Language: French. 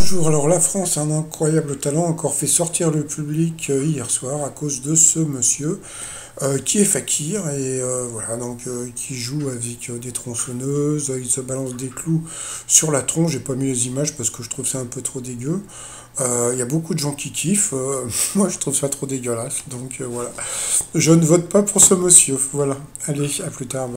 Bonjour, alors la France a un incroyable talent, encore fait sortir le public euh, hier soir à cause de ce monsieur euh, qui est fakir et euh, voilà donc qui joue avec des tronçonneuses, il se balance des clous sur la tronche, j'ai pas mis les images parce que je trouve ça un peu trop dégueu. Il y a beaucoup de gens qui kiffent, moi je trouve ça trop dégueulasse, donc voilà. Je ne vote pas pour ce monsieur, voilà. Allez, à plus tard.